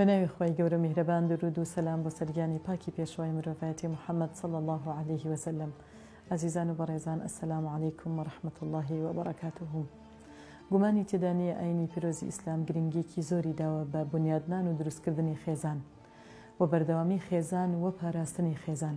بە ناوی خوای گەورە میهرەبان دروود و سەلام بۆ سەر گیانی پاکی پێشەوای مرۆڤایەتی محمد صلی اللە علیه و سلم ئازیزان و بەڕێزان السلام علیکم و رحمت اللە و بەرکاته گومانی تێدا نییە ئاینی پیرۆزی ئیسلام گرنگیەکی زۆری داوە بە بنیادنان و دروستکردنی خێزان و بەردەوامی خێزان و پاراستنی خێزان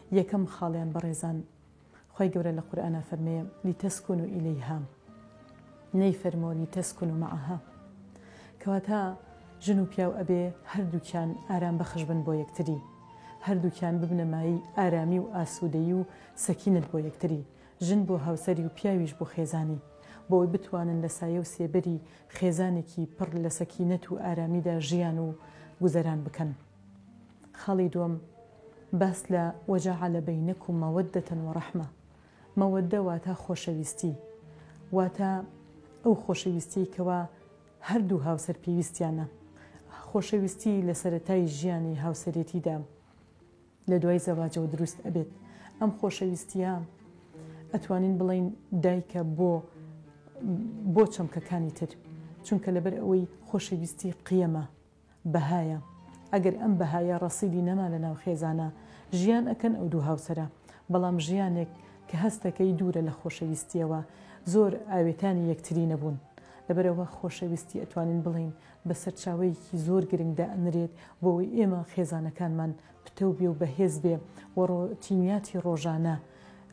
یەکەم خاڵیان بەڕێزان خوای گەورە لە قورئانا فەرمێ لتسکنو الیها نەیفەرمووە لتسکنو معها کەواتە ژن و پیاو ئەبێ هەردووکیان ئارام بەخش بن بۆ یەکتری هەردووکیان ببنە مایەی ئارامی و ئاسوودەیی و سەکینەت بۆ یەکتری ژن بۆ هاوسەری و پیاویش بۆ خێزانی بۆ ئەوەی بتوانن لە سایە و سێبەری خێزانێکی پڕ لە سەکینەت و ئارامیدا ژیان و گوزەران بکەن. خاڵی دووەم باس لە وجعل بینکم مودە و رحمە مودە واتە خۆشەویستی واتە ئەو خۆشەویستیەی کەوا هەردوو هاوسەر پێویستیانە خۆشەویستی لە سەرەتای ژیانی هاوسەرێتیدا لە دوای زەواجەوە دروست ئەبێت ئەم خۆشەویستیە ئەتوانین بڵین دایکە بۆ بۆ چەمکەکانی تر چونکە لەبەر ئەوەی خۆشەویستی قیەمە بەهایە ئەگەر ئەم بەهایە ڕەسیدی نەما لەناو خێزانە ژیان ئەکەن ئەو دوو هاوسەرە بەڵام ژیانێک کە هەستەکەی دوورە لە خۆشەویستیەوە زۆر ئاوێتانی یەکتری نەبوون لەبەرئەوە خۆشەویستی ئەتوانین بڵێین بە سەرچاوەیەکی زۆر گرنگ دائەنرێت بۆوەی ئێمە خێزانەکانمان پتەو بێ و بەهێز بێ و ڕۆتینیاتی ڕۆژانە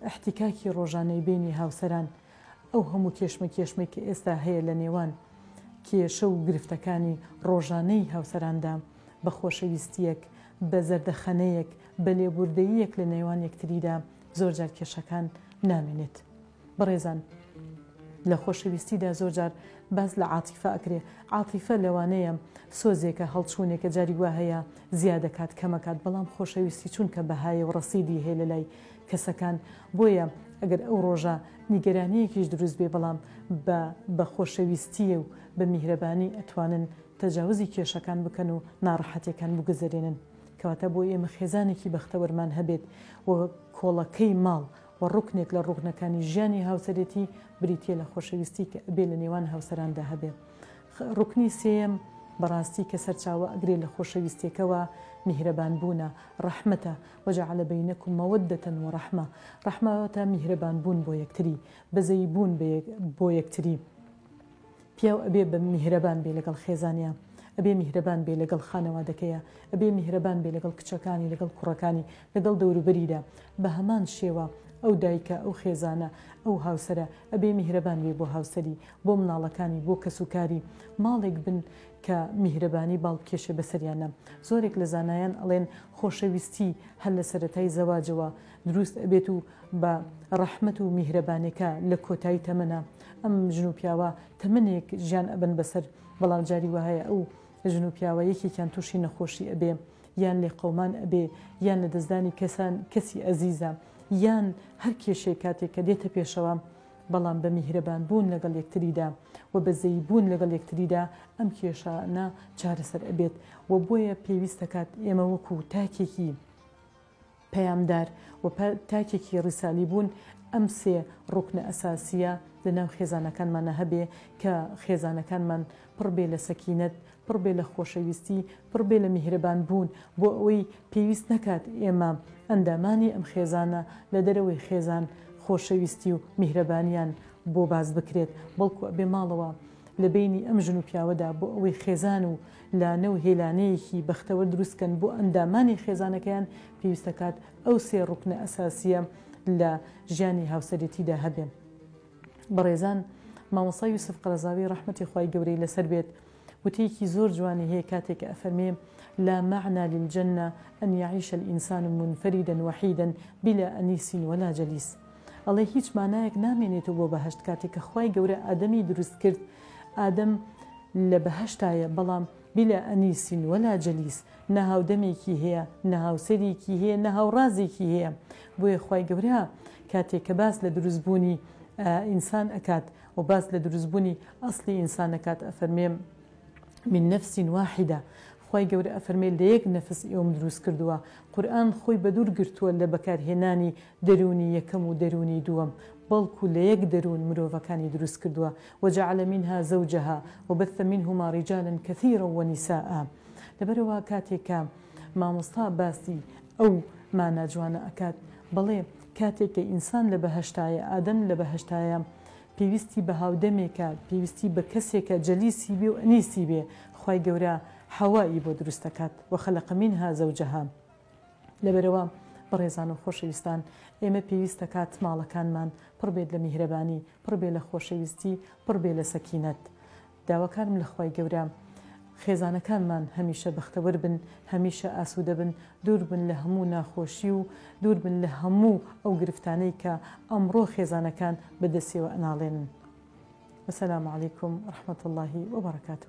ئیحتیکاکی ڕۆژانەی بەینی هاوسەران ئەو هەموو کێشمەکێشمەی کە ئێستا هەیە لە نێوان کێشە و گرفتەکانی ڕۆژانەی هاوسەراندا، بە خۆشەویستییەک، بە زەردەخەنەیەک، بە لێبووردەییەک لە نێوان یەکتریدا زۆرجار کێشەکان نامێنێت. بەڕێزان لە خۆشەویستیدا زۆرجار باس لە عاتیفە ئەکرێ، عاتیفە لەوانەیە سۆزێکە، هەڵچوونێکە، جاریک وا هەیە زیا دەکات، کەمەکات، بەڵام خۆشەویستی چونکە بەهایە و ڕەسیدی هەیە لەلای، کەسەکان بۆیە ئەگەر ئەو ڕۆژە نیگەرانیەکیش دروست بێ بەڵام بە بە خۆشەویستی و بە میهرەبانی ئەتوانن تەجاوزی کێشەکان بکەن و ناڕەحەتیەکان بگوزەرێنن کەواتە بۆ ئێمە خێزانێکی بەختەوەرمان هەبێت و کۆڵەکەی ماڵ و ڕوکنێک لە ڕوکنەکانی ژیانی هاوسەرێتی بریتیە لە خۆشەویستی کە ئەبێ لە نێوان هاوسەراندا هەبێ ڕوکنی سێیەم بەڕاستی کە سەرچاوە ئەگرێ لە خۆشەویستیەکەوە میهرەبان بوونە ڕەحمەتە وجعل بینکم مودتە ورحمە، رحمە واتە میهرەبان بوون بۆ یەکتری، بەزەیی بوون بۆ یەکتری، پیاو ئەبێ بە میهرەبان بێ لەگەڵ خێزانیا، ئەبێ میهرەبان بێ لەگەڵ خانەوادەکەیا، ئەبێ میهرەبان بێ لەگەڵ کچەکانی، لەگەڵ کوڕەکانی، لەگەڵ دەوروبەریدا، بە هەمان شێوە ئەو دایکە، ئەو خێزانە، ئەو هاوسەرە ئەبێ میهرەبان بێ بۆ هاوسەری، بۆ مناڵەکانی، بۆ کەسوکاری، ماڵێک بن کە میهرەبانی باڵ بکێشێ بەسەریانا زۆرێک لە زانایان ئەڵێن خۆشەویستی هەر لە سەرەتای زەواجەوە دروست ئەبێت و بە ڕەحمەت و میهرەبانێکە لە کۆتایی تەمەنا ئەم ژن و پیاوە تەمەنێک ژیان ئەبن بەسەر بەڵام جاری وهەیە ئەو ژن و پیاوە یەکێکیان تووشی نەخۆشی ئەبێ یان لێ قەومان ئەبێ یان لە دەستدانی کەسان کەسی ئەزیزە یان هەر کێشەی کاتێک کە دێتە پێشەوە بەڵام بە میهرەبان بوون لەگەڵ یەکتریدا و بەزەیی بوون لەگەڵ یەکتریدا ئەم کێشانە چارەسەر ئەبێت و بۆیە پێویست دەکات ئێمە وەکو تاکێکی پەیامدار و تاکێکی ڕیسالی بوون ئەم سێ ڕوکنە ئەساسیە لە ناو خێزانەکانمانە هەبێ کە خێزانەکانمان پڕ بێ لە سەکینەت پڕ بێ لە خۆشەویستی، پڕ بێ لە میهرەبان بوون، بۆ ئەوەی پێویست نەکات ئێمە، ئەندامانی ئەم خێزانە، لە دەرەوەی خێزان خۆشەویستی و میهرەبانیان بۆ باس بکرێت، بەڵکو ئەبێ ماڵەوە لە بەینی ئەم ژن و پیاوەدا بۆ ئەوەی خێزان و لانە و هێلانەیەکی بەختەوەر دروست بکەن بۆ ئەندامانی خێزانەکەیان، پێویست دەکات ئەو سێ ڕوکنە ئەساسییە لە ژیانی هاوسەرێتیدا هەبێن. بەڕێزان مامۆستا یوسف قەرەزاوی ڕەحمەتی خوای گەورەی لەسەر بێت، وتەیەکی زۆر جوانی هەیە کاتێ کە ئەفەرمێ، لا معنی للجنە ان یعیش الانسان منفریدا وحیدا بلا انیس ولا جلیس ئەڵێ هیچ مانایەک نامێنێتۆ بۆ بەهەشت کاتێ کە خوای گەورە ئادەمی دروست کرد ئادەم لە بەهەشتایە بەڵام بلا انیس ولا جلیس نە هاودەمێکی هەیە نە هاوسەریکی هەیە نە هاوڕازێکی هەیە بۆیە خوای گەورە کاتێ کە باس لە دروست بوونی ئینسان ئەکات و باس لە دروستبونی ئەسڵی ئینسان ئەکات ئەفەرمێ، من نفس واحدە، خوای گەورە ئەفەرمێ لە یەک نەفس ئێوەم دروست کردوە، قورئان خۆی بەدور گرتوە لە بەکارهێنانی دەرونی یەکەم و دەرونی دوەم، بەڵکو لە یەک دەرون مرۆڤەکانی دروست کردوە، وجعل منها زوجها وبث منهما رجالا کثیرا ونساء لەبەرئەوە کاتێک کە مامۆستا باسی ئەو مانا جوانە ئەکات. بەڵێ کاتێک کە ئینسان لە بەهەشتایە، ئادەم لە بەهەشتایە، پێویستی بە هاودەمێکە، پێویستی بە کەسێکە جەلیسی بێ و ئەنیسی بێ، خوای گەورە حەوا ی بۆ دروست دەکات، وخلق منها زوجها، لەبەرئەوە بەڕێزان و خۆشەویستان ئێمە پێویست دەکات ماڵەکانمان پڕ بێت لە میهرەبانی، پڕ بێ لە خۆشەویستی، پڕ بێ لە سەکینەت. داواکارم لە خوای گەورە خێزانەکانمان هەمیشە بەختەوەر بن هەمیشە ئاسودە بن دور بن لە هەموو ناخۆشی و دور بن لە هەموو ئەو گرفتانەی کە ئەمڕۆ خێزانەکان بە دەستیەوە ئەناڵێنن وسلام علیکم رحمەت اللە وبرکاته.